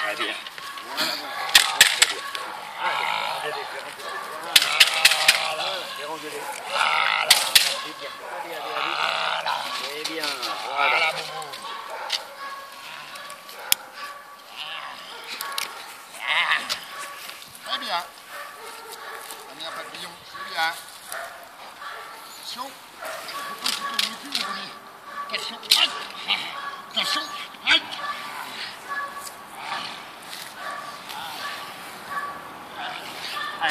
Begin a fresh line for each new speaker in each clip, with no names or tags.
Très bien. Première papillon, c'est bien. Attention. Tu te mets plus, mon ami Attention. Aïe. Attention. Aïe. Il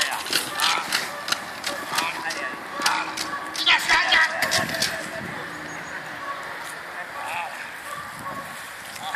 a fait un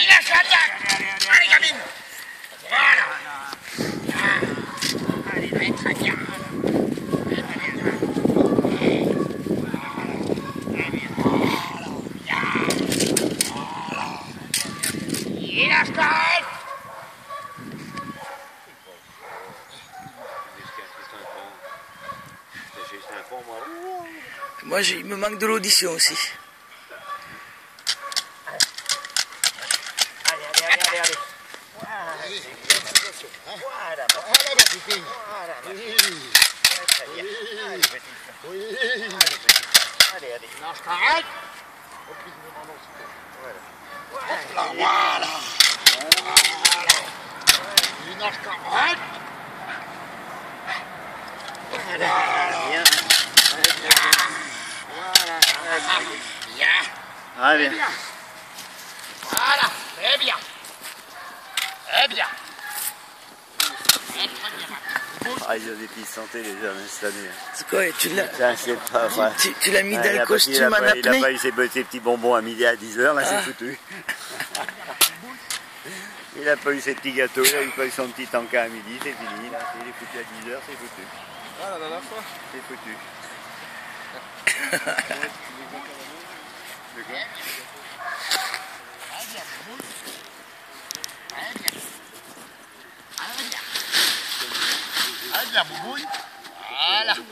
Il a fait attaque Allez, gamine Voilà Allez, allez, très bien Il a
moi.
Il me manque de l'audition aussi.
Allez, allez, allez, allez, allez.
Allez,
Voilà, bon,
voilà, ma
voilà, très bien. Allez,
oui.
Allez,
voilà Il lâche arrête
Bien. Voilà. Ah, bien.
Bien Voilà, très bien Très bien très bien
Ah, ils ont des petites santé, les hommes, cette année.
C'est quoi Tu l'as
pas vrai.
tu, tu l'as mis
Ouais,
dans le
a pas- il a
costume en
pas- Il a pas eu ses, ses petits bonbons à midi à 10h, là,
Ah.
c'est foutu. Il a pas eu ses petits gâteaux, il a pas eu son petit tanka à midi, c'est fini. Là, il est foutu à 10h, c'est foutu.
Ah, la dernière fois
C'est foutu. De quoi?
Allez bien, boubouille. Voilà. Bien.